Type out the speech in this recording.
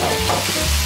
Música